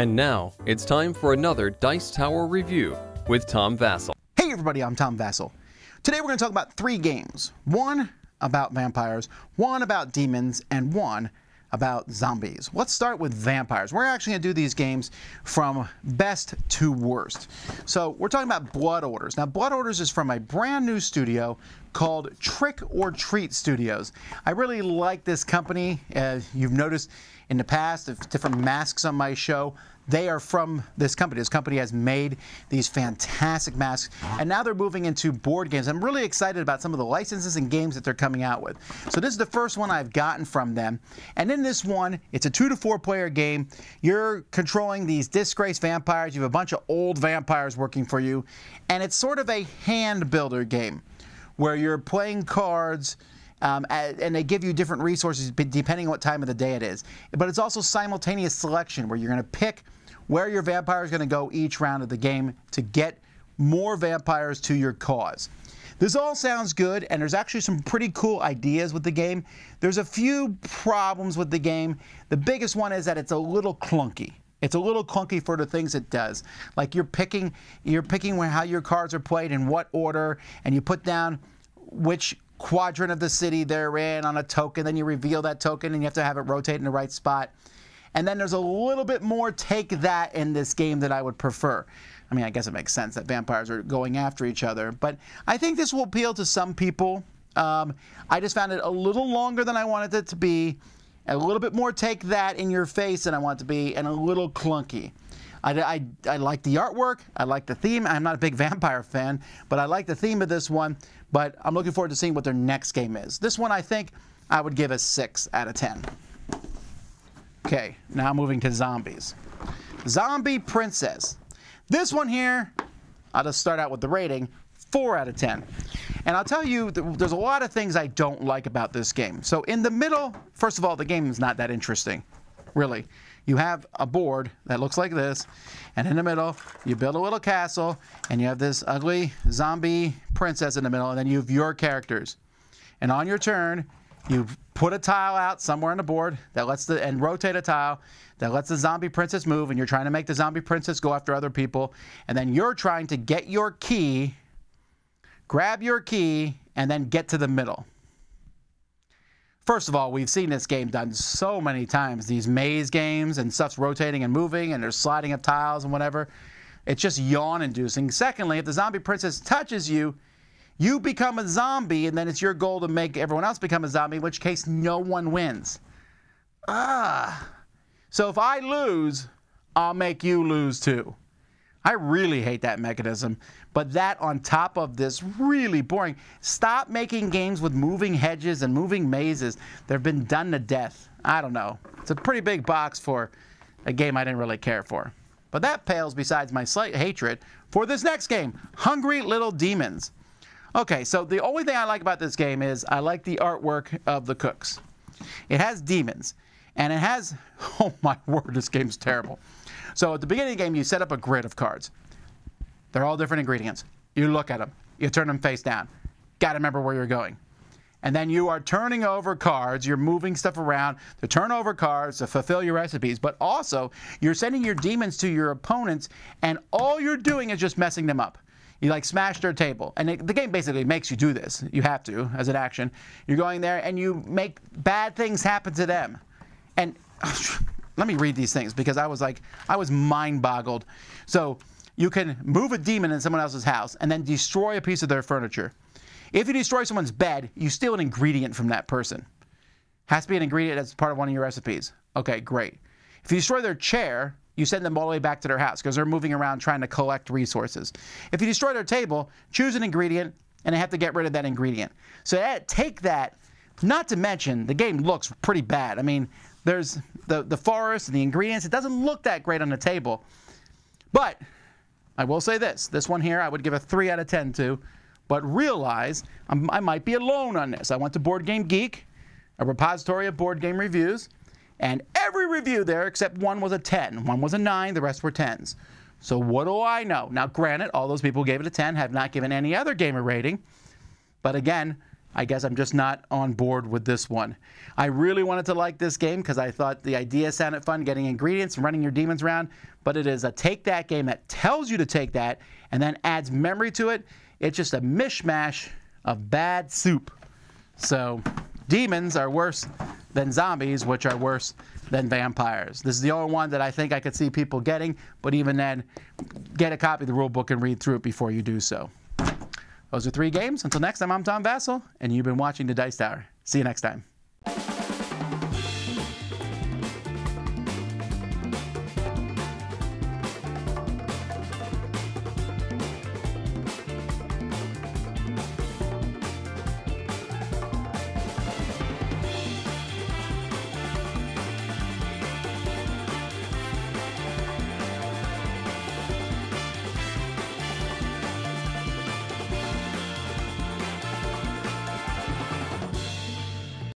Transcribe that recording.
And now, it's time for another Dice Tower review with Tom Vasel. Hey everybody, I'm Tom Vasel. Today we're going to talk about three games. One about vampires, one about demons, and one about zombies. Let's start with vampires. We're actually going to do these games from best to worst. So we're talking about Blood Orders. Now Blood Orders is from a brand new studio called Trick or Treat Studios. I really like this company. As you've noticed in the past, of different masks on my show, they are from this company. This company has made these fantastic masks, and now they're moving into board games. I'm really excited about some of the licenses and games that they're coming out with. So this is the first one I've gotten from them. And in this one, it's a two to four player game. You're controlling these disgraced vampires. You have a bunch of old vampires working for you, and it's sort of a hand builder game where you're playing cards. Um, and they give you different resources depending on what time of the day it is. But it's also simultaneous selection where you're going to pick where your vampire is going to go each round of the game to get more vampires to your cause. This all sounds good, and there's actually some pretty cool ideas with the game. There's a few problems with the game. The biggest one is that it's a little clunky. It's a little clunky for the things it does. Like you're picking, you're picking how your cards are played in what order, and you put down which quadrant of the city they're in on a token. Then you reveal that token, and you have to have it rotate in the right spot. And then there's a little bit more take that in this game that I would prefer. I mean, I guess it makes sense that vampires are going after each other, but I think this will appeal to some people. Um, I just found it a little longer than I wanted it to be, a little bit more take that in your face than I want it to be, and a little clunky. I, I, I, like the artwork. I like the theme. I'm not a big vampire fan, but I like the theme of this one. But I'm looking forward to seeing what their next game is. This one, I think, I would give a 6 out of 10. Okay, now moving to zombies. Zombie Princess. This one here, I'll just start out with the rating, 4 out of 10. And I'll tell you, there's a lot of things I don't like about this game. So in the middle, first of all, the game is not that interesting, really. You have a board that looks like this, and in the middle, you build a little castle, and you have this ugly zombie princess in the middle, and then you have your characters. And on your turn, you put a tile out somewhere on the board that lets the and rotate a tile that lets the zombie princess move and you're trying to make the zombie princess go after other people and then you're trying to get your key grab your key and then get to the middle. First of all we've seen this game done so many times these maze games and stuff's rotating and moving and there's sliding of tiles and whatever. It's just yawn inducing secondly if the zombie princess touches you you become a zombie, and then it's your goal to make everyone else become a zombie, in which case no one wins. Ah. So if I lose, I'll make you lose too. I really hate that mechanism. But that on top of this, really boring. Stop making games with moving hedges and moving mazes. They've been done to death. I don't know. It's a pretty big box for a game I didn't really care for. But that pales besides my slight hatred for this next game, Hungry Little Demons. Okay, so the only thing I like about this game is I like the artwork of the cooks. It has demons, and it has, oh my word, this game's terrible. So at the beginning of the game, you set up a grid of cards. They're all different ingredients. You look at them, you turn them face down. Got to remember where you're going. And then you are turning over cards, you're moving stuff around to turn over cards to fulfill your recipes, but also you're sending your demons to your opponents, and all you're doing is just messing them up. You like smash their table. And it, the game basically makes you do this. You have to, as an action. You're going there and you make bad things happen to them. And let me read these things because I was like, I was mind boggled. So you can move a demon in someone else's house and then destroy a piece of their furniture. If you destroy someone's bed, you steal an ingredient from that person. Has to be an ingredient that's part of one of your recipes. Okay, great. If you destroy their chair, you send them all the way back to their house because they're moving around trying to collect resources. If you destroy their table, choose an ingredient and they have to get rid of that ingredient. So that, take that, not to mention the game looks pretty bad. I mean, there's the, the forest and the ingredients. It doesn't look that great on the table. But I will say this this one here I would give a 3 out of 10 to. But realize I'm, I might be alone on this. I went to Board Game Geek, a repository of board game reviews. And every review there, except one was a 10. One was a 9, the rest were 10s. So what do I know? Now, granted, all those people who gave it a 10 have not given any other game a rating. But again, I guess I'm just not on board with this one. I really wanted to like this game because I thought the idea sounded fun, getting ingredients and running your demons around, but it is a take that game that tells you to take that and then adds memory to it. It's just a mishmash of bad soup. So demons are worse than zombies, which are worse than vampires. This is the only one that I think I could see people getting, but even then, get a copy of the rule book and read through it before you do so. Those are three games. Until next time, I'm Tom Vasel, and you've been watching the Dice Tower. See you next time.